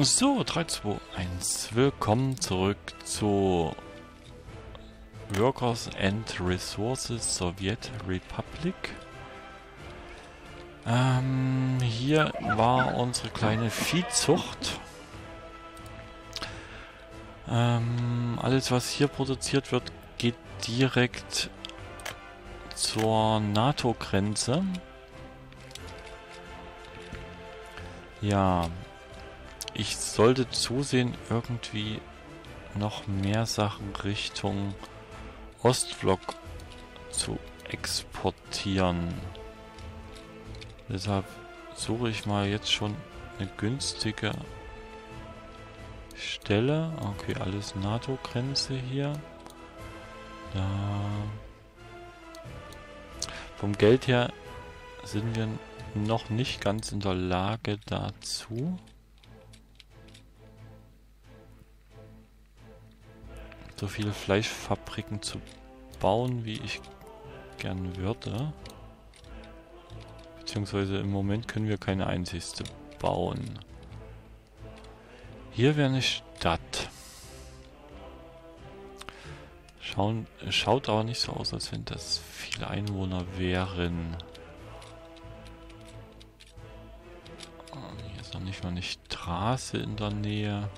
So, 3, 2, 1. Willkommen zurück zu Workers and Resources Soviet Republic. Ähm, hier war unsere kleine Viehzucht. Ähm, alles, was hier produziert wird, geht direkt zur NATO-Grenze. Ja, ich sollte zusehen, irgendwie noch mehr Sachen Richtung Ostblock zu exportieren. Deshalb suche ich mal jetzt schon eine günstige Stelle. Okay, alles NATO-Grenze hier. Da. Vom Geld her sind wir noch nicht ganz in der Lage dazu. So viele Fleischfabriken zu bauen, wie ich gern würde. Beziehungsweise im Moment können wir keine einzigste bauen. Hier wäre eine Stadt. Schauen, schaut aber nicht so aus, als wenn das viele Einwohner wären. Hier ist noch nicht mal eine Straße in der Nähe.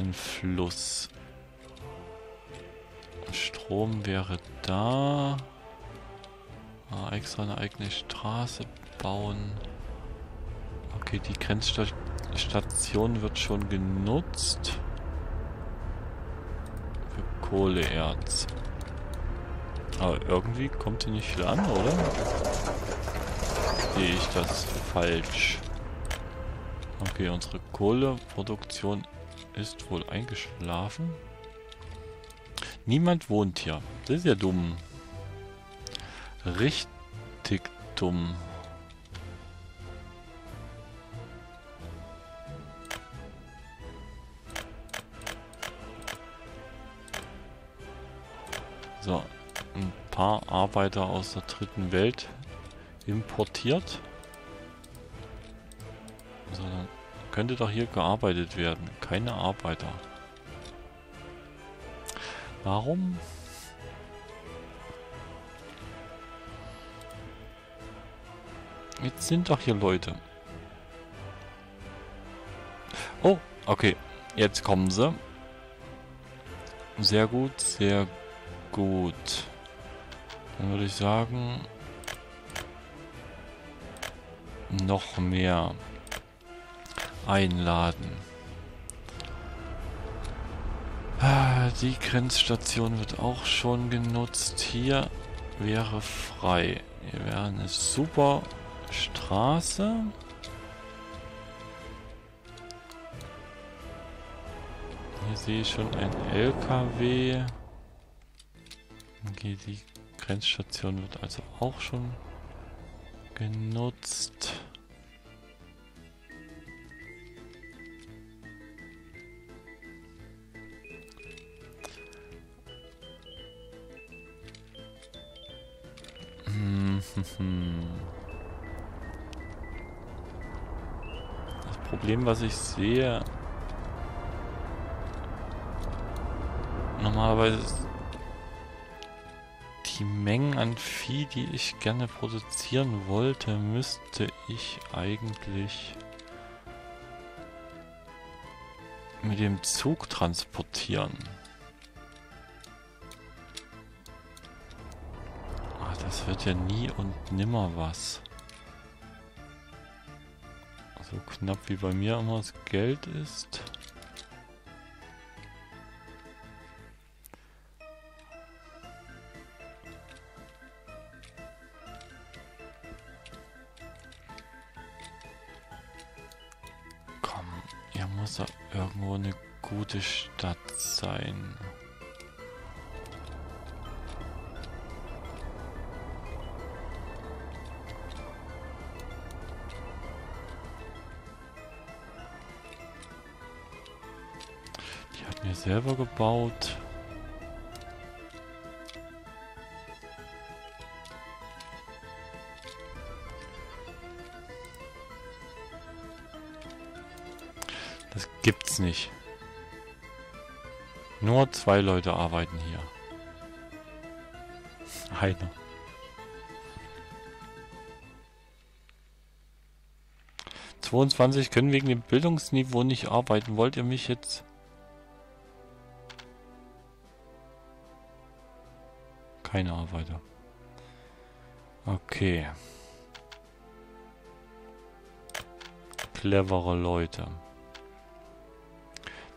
Ein Fluss. Strom wäre da. Ah, extra eine eigene Straße bauen. Okay, die Grenzstation wird schon genutzt. Für Kohleerz. Aber irgendwie kommt die nicht viel an, oder? Sehe ich das falsch? Okay, unsere Kohleproduktion ist wohl eingeschlafen. Niemand wohnt hier. Das ist ja dumm. Richtig dumm. So, ein paar Arbeiter aus der dritten Welt importiert. Könnte doch hier gearbeitet werden. Keine Arbeiter. Warum? Jetzt sind doch hier Leute. Oh, okay. Jetzt kommen sie. Sehr gut, sehr gut. Dann würde ich sagen... Noch mehr einladen. Ah, die Grenzstation wird auch schon genutzt. Hier wäre frei. Hier wäre eine super Straße. Hier sehe ich schon ein LKW. Die Grenzstation wird also auch schon genutzt. Das Problem, was ich sehe... Normalerweise die Mengen an Vieh, die ich gerne produzieren wollte, müsste ich eigentlich mit dem Zug transportieren. Wird ja nie und nimmer was. So knapp wie bei mir immer das Geld ist. Komm, hier muss ja irgendwo eine gute Stadt sein. Selber gebaut. Das gibt's nicht. Nur zwei Leute arbeiten hier. Einer. ...22 können wegen dem Bildungsniveau nicht arbeiten. Wollt ihr mich jetzt... Keine Arbeiter. Okay. Clevere Leute.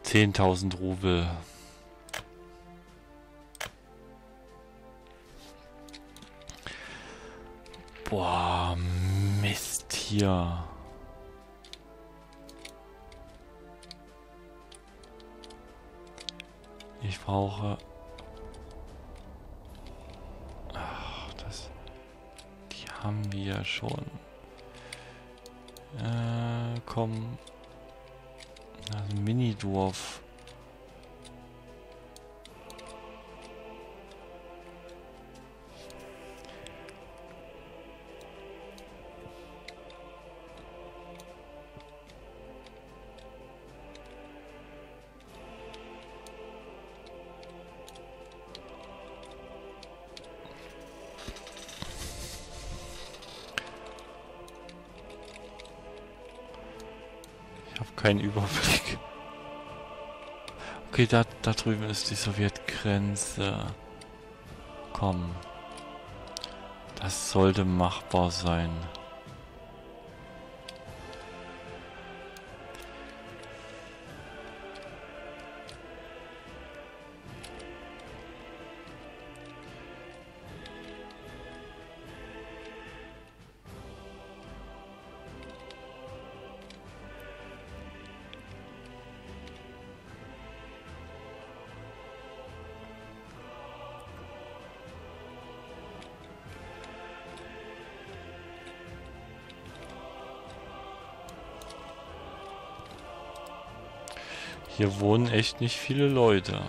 10.000 Rubel. Boah, Mist hier. Ich brauche... haben wir schon. Äh, komm. Also Mini-Dwarf. Keinen Überblick. Okay, da, da drüben ist die Sowjetgrenze. Komm. Das sollte machbar sein. Hier wohnen echt nicht viele Leute.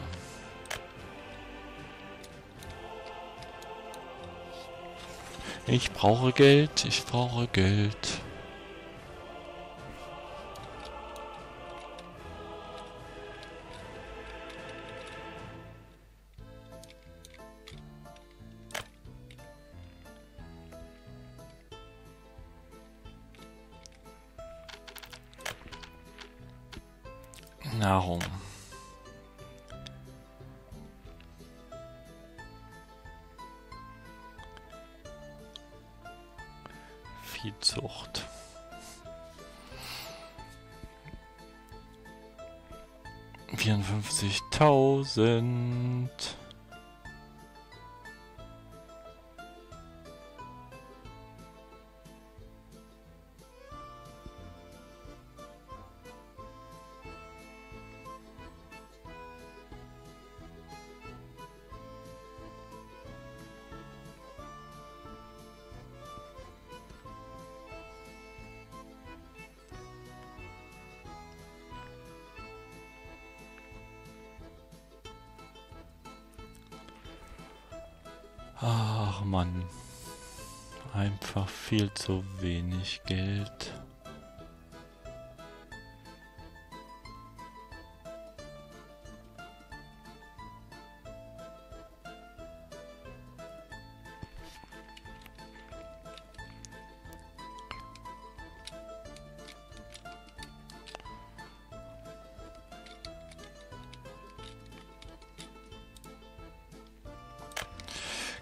Ich brauche Geld, ich brauche Geld. Nahrung. Viehzucht. Vierundfünfzigtausend. Viel zu wenig Geld.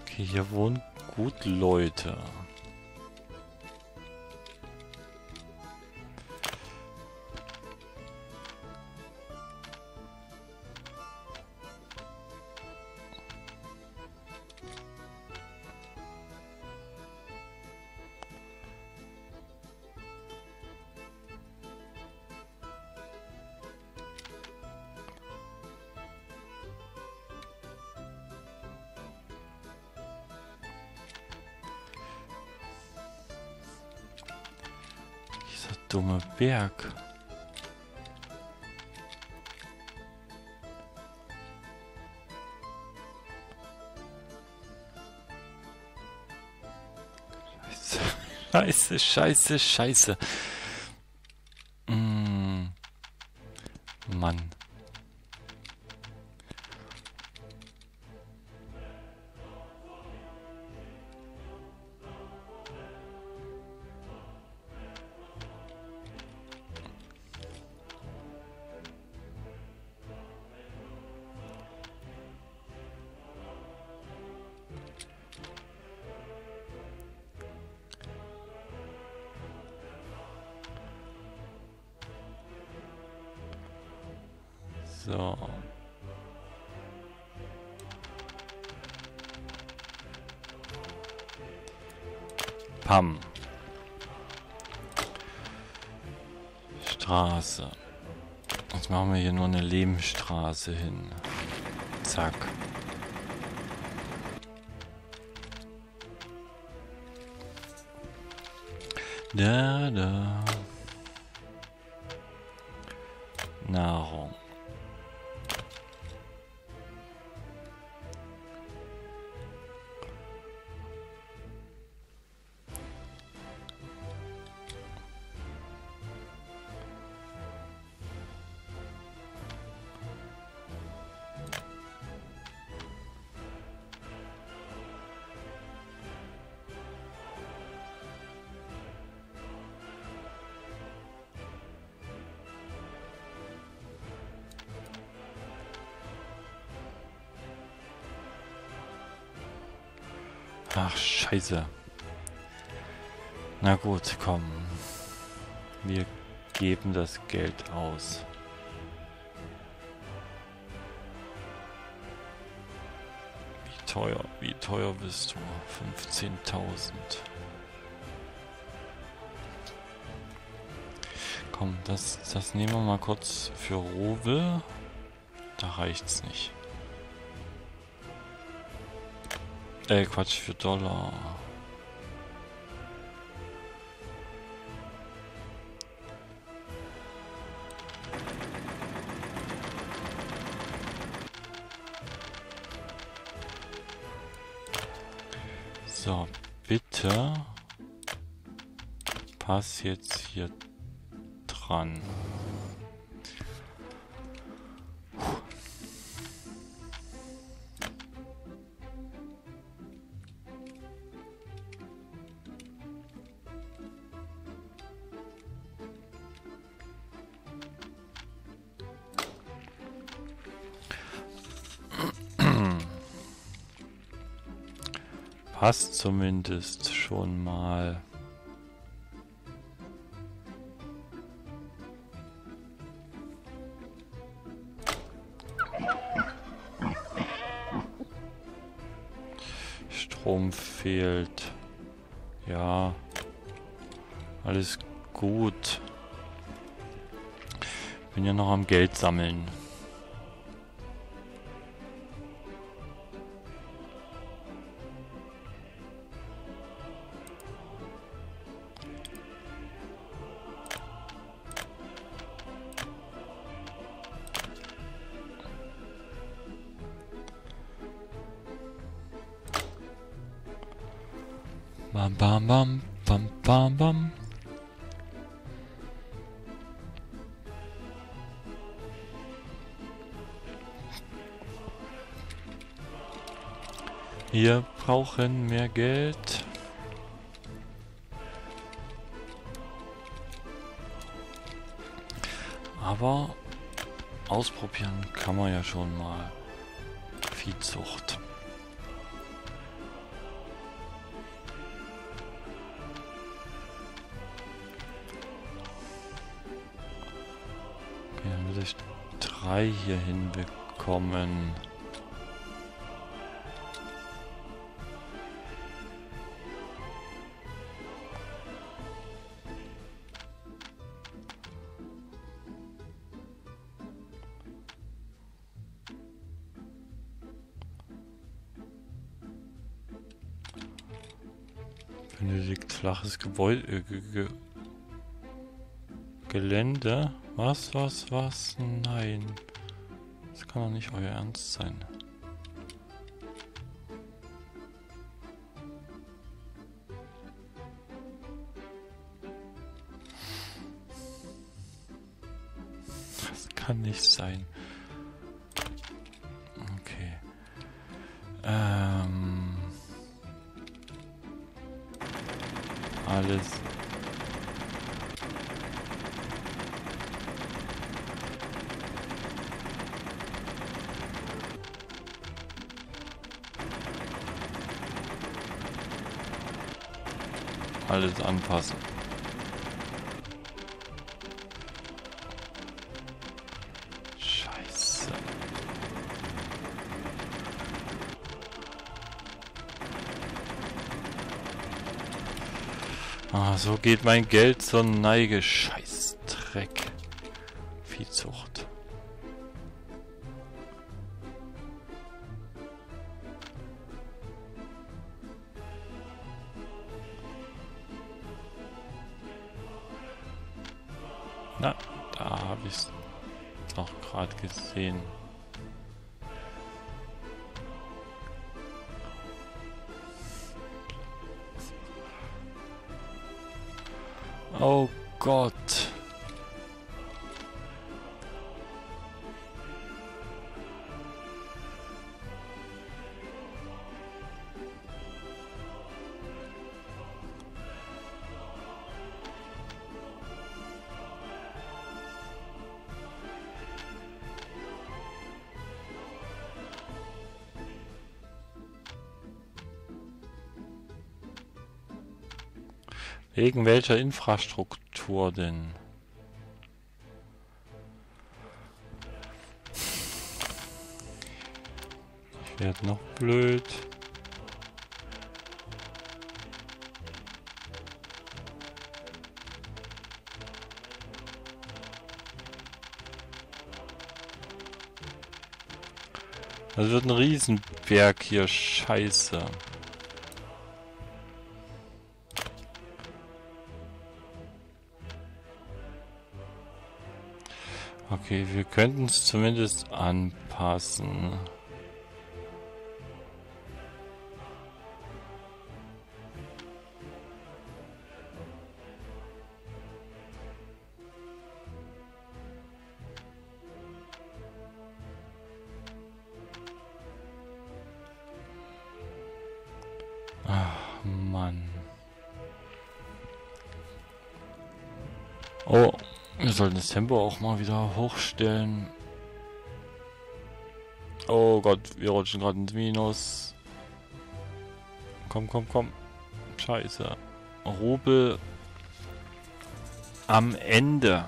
Okay, hier wohnen gut Leute. Berg. Scheiße, scheiße, scheiße. Lehmstraße hin. Zack. Da, da. Nahrung. Scheiße. Na gut, komm. Wir geben das Geld aus. Wie teuer, wie teuer bist du? 15.000. Komm, das, das nehmen wir mal kurz für Rowe. Da reicht's nicht. Äh, Quatsch, für Dollar. So, bitte pass jetzt hier dran. Passt zumindest schon mal. Strom fehlt. Ja. Alles gut. Bin ja noch am Geld sammeln. Bam, bam, bam, bam, bam. Wir brauchen mehr Geld. Aber ausprobieren kann man ja schon mal. Viehzucht. Ich drei hier hinbekommen. Benötigt flaches Gebäude. Äh, Ge Gelände. Was, was, was? Nein. Das kann doch nicht euer Ernst sein. Das kann nicht sein. Alles anpassen. Ah, so geht mein Geld zur Neige. Scheiß Dreck. Viehzucht. Wegen welcher Infrastruktur denn? Ich werde noch blöd. Das wird ein Riesenberg hier, scheiße. Okay, wir könnten es zumindest anpassen. Oh, wir sollten das Tempo auch mal wieder hochstellen. Oh Gott, wir rutschen gerade ins Minus. Komm, komm, komm. Scheiße. Rubel am Ende.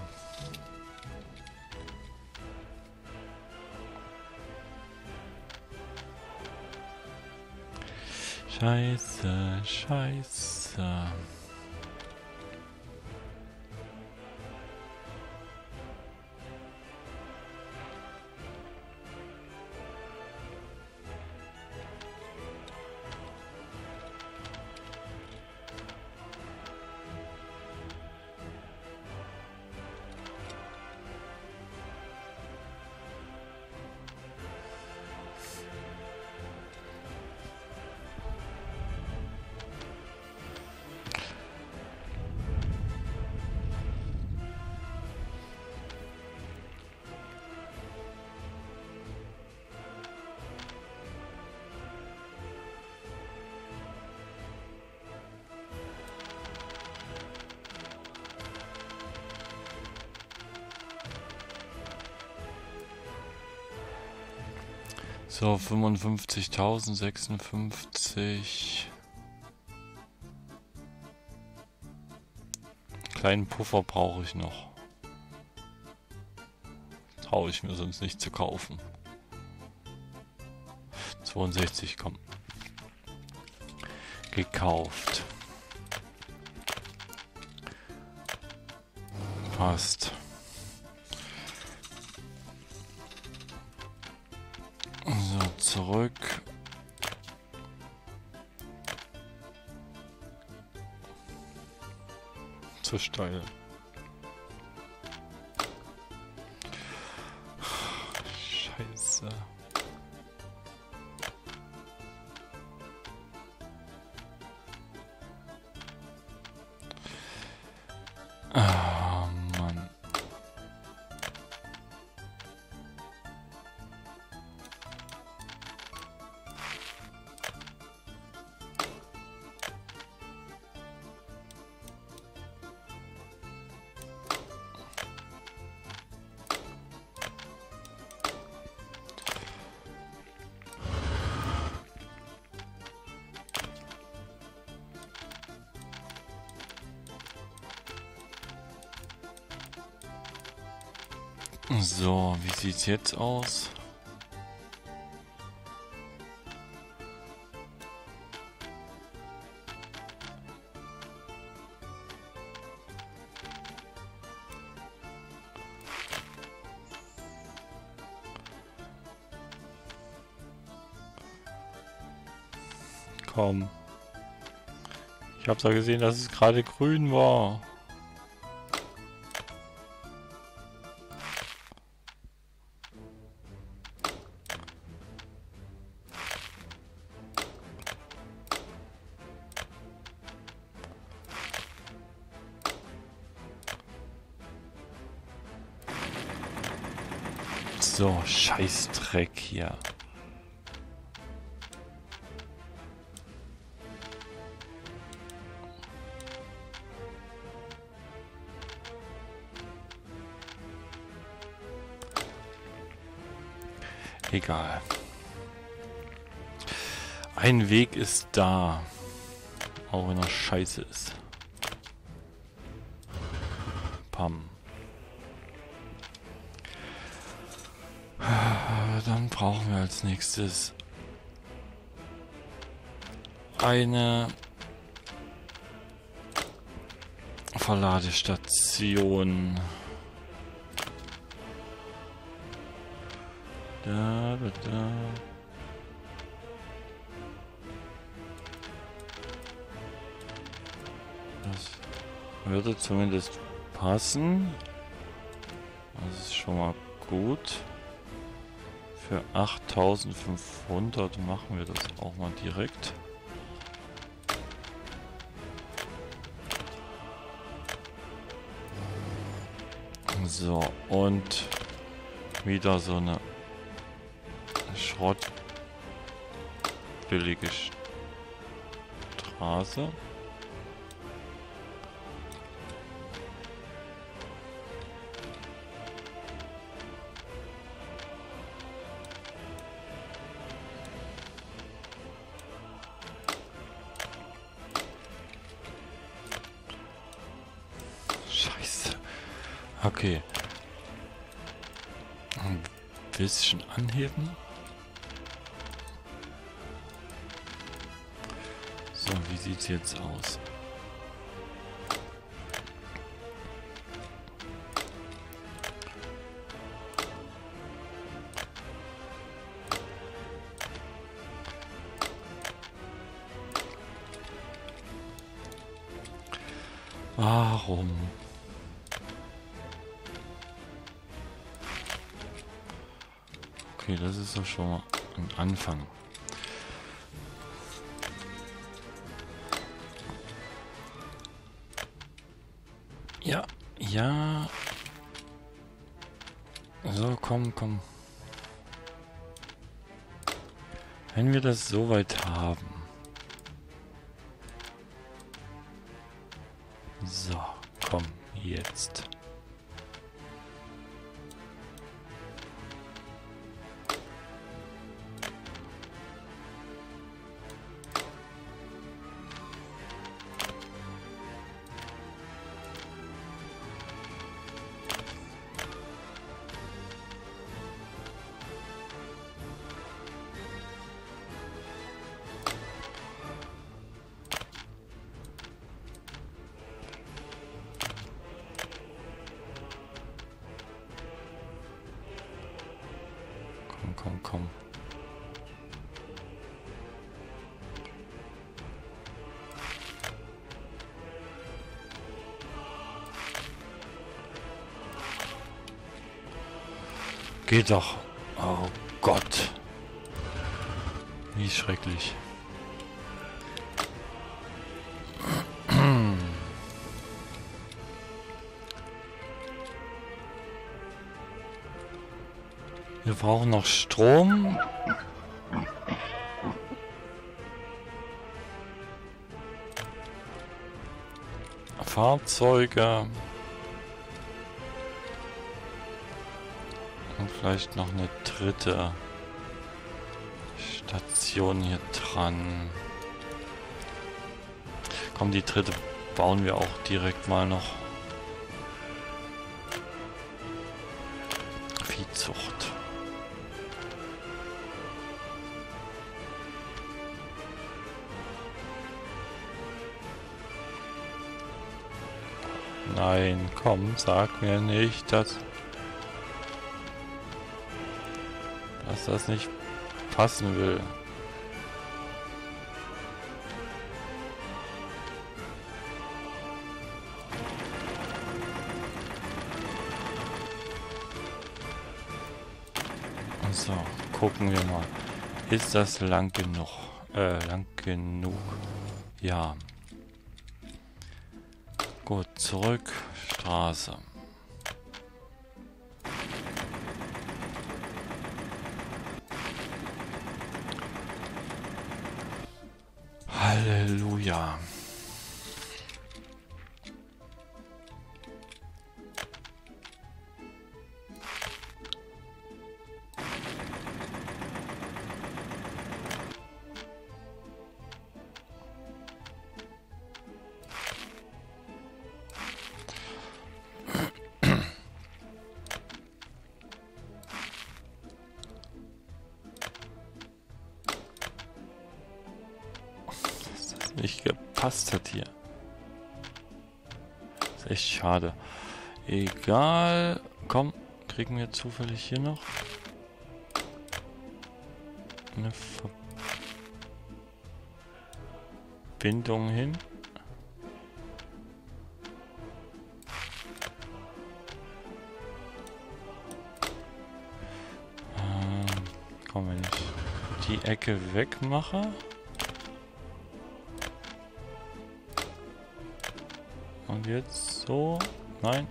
Scheiße, scheiße. So, 55.056. Kleinen Puffer brauche ich noch. Traue ich mir sonst nicht zu kaufen. 62, komm. Gekauft. Passt. Zurück. Zu steil. Scheiße. So, wie sieht's jetzt aus? Komm. Ich habe da gesehen, dass es gerade grün war. Scheißdreck hier. Egal. Ein Weg ist da. Auch wenn er scheiße ist. Pam. Brauchen wir als nächstes eine Verladestation. Da, da, da. Das würde zumindest passen. Das ist schon mal gut. Für 8500 machen wir das auch mal direkt. So, und wieder so eine Schrott billige Straße. Okay. Ein bisschen anheben. So, wie sieht's jetzt aus? Warum? Okay, das ist doch schon mal ein Anfang. Ja, ja. So, komm, komm. Wenn wir das so weit haben. Geht doch. Oh Gott. Wie schrecklich. Wir brauchen noch Strom. Fahrzeuge. Und vielleicht noch eine dritte Station hier dran. Komm, die dritte bauen wir auch direkt mal noch. Viehzucht. Nein, komm, sag mir nicht, dass, dass das nicht passen will. So, gucken wir mal. Ist das lang genug? Äh, lang genug? Ja. Gut, zurück. Straße. Halleluja. Gepasst hat hier. Ist echt schade. Egal. Komm, kriegen wir zufällig hier noch eine Verbindung hin. Ähm, komm, wenn ich die Ecke wegmache. Und jetzt so. Nein.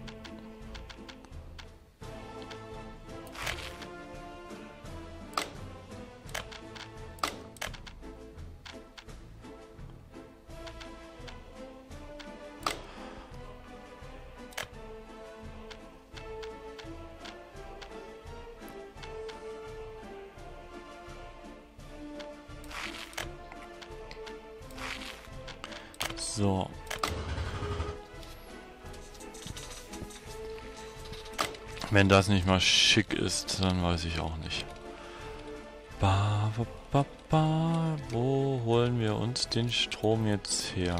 Wenn das nicht mal schick ist, dann weiß ich auch nicht. Ba, ba, ba, ba. Wo holen wir uns den Strom jetzt her?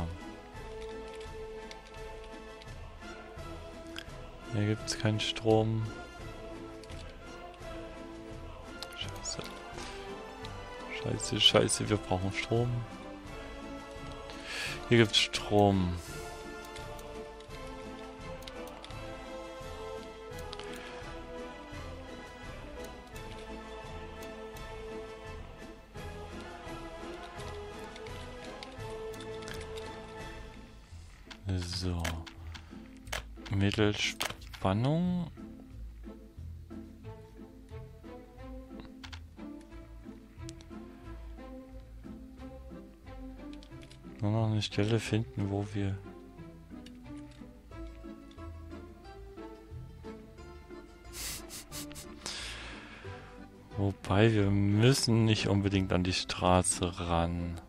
Hier gibt es keinen Strom. Scheiße. Scheiße, scheiße, wir brauchen Strom. Hier gibt es Strom. So. Mittelspannung. Nur noch eine Stelle finden, wo wir... Wobei, wir müssen nicht unbedingt an die Straße ran.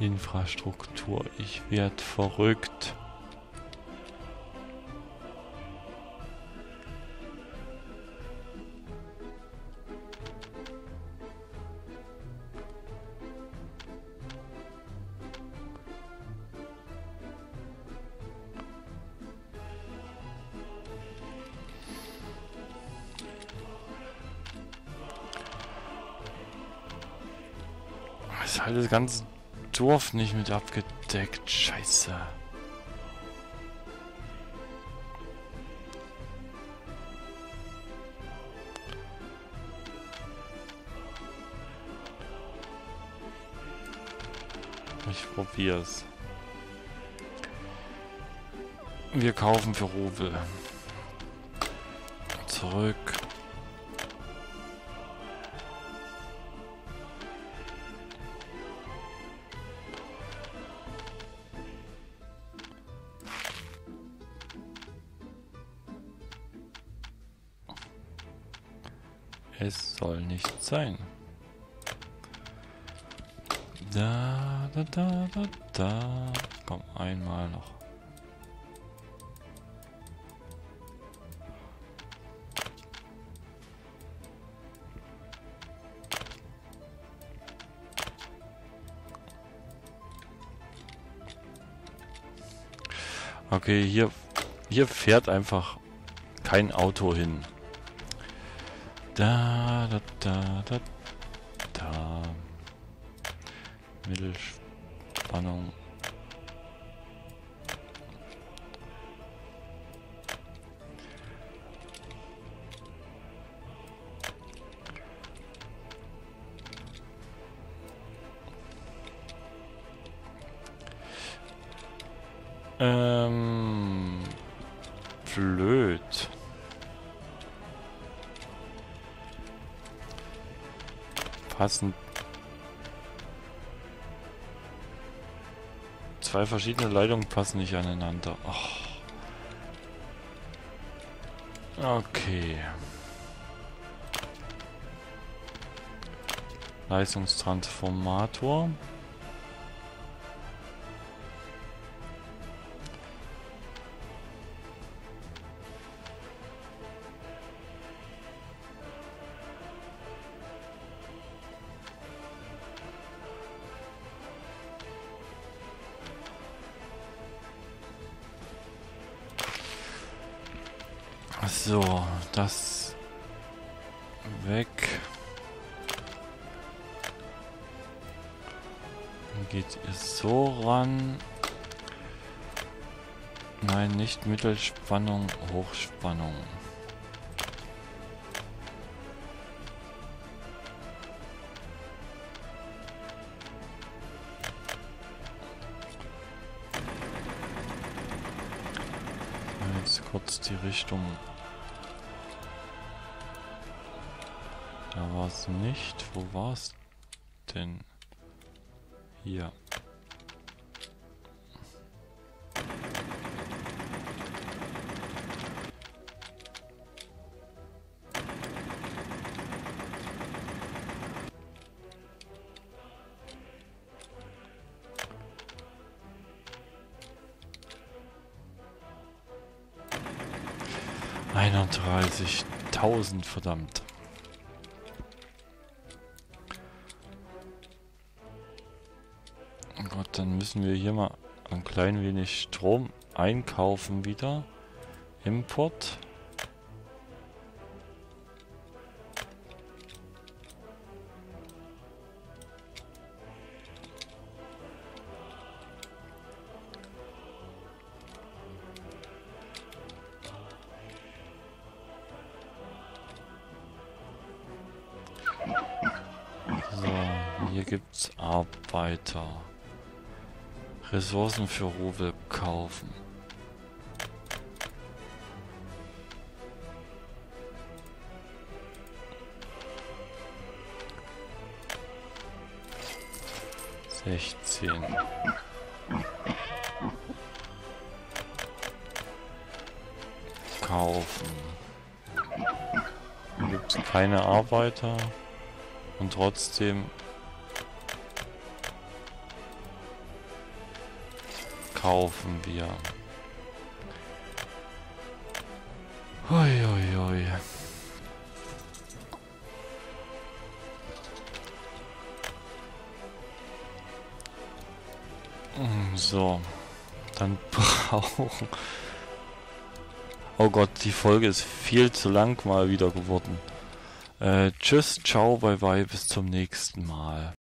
Infrastruktur, ich werd verrückt. ist halt das ganze Dorf nicht mit abgedeckt. Scheiße. Ich probier's. Wir kaufen für Rubel. Zurück. Es soll nicht sein. Da, da, da, da, da. Komm, einmal noch. Okay, hier, hier fährt einfach kein Auto hin. Da, da, da, da, da. Mittelspannung. Ähm, blöd. Passen zwei verschiedene Leitungen passen nicht aneinander. Oh. Okay. Leistungstransformator. Mittelspannung, Hochspannung. Jetzt kurz die Richtung Da war es nicht. Wo war es denn? Hier. Einunddreißigtausend, verdammt. dann müssen wir hier mal ein klein wenig Strom einkaufen wieder. Import. Gibt's Arbeiter. Ressourcen für Rohwil kaufen. Sechzehn. Kaufen. Gibt es keine Arbeiter und trotzdem kaufen wir. Hoi. Mm, so, dann brauchen... Oh Gott, die Folge ist viel zu lang mal wieder geworden. Äh, tschüss, ciao, bye bye, bis zum nächsten Mal.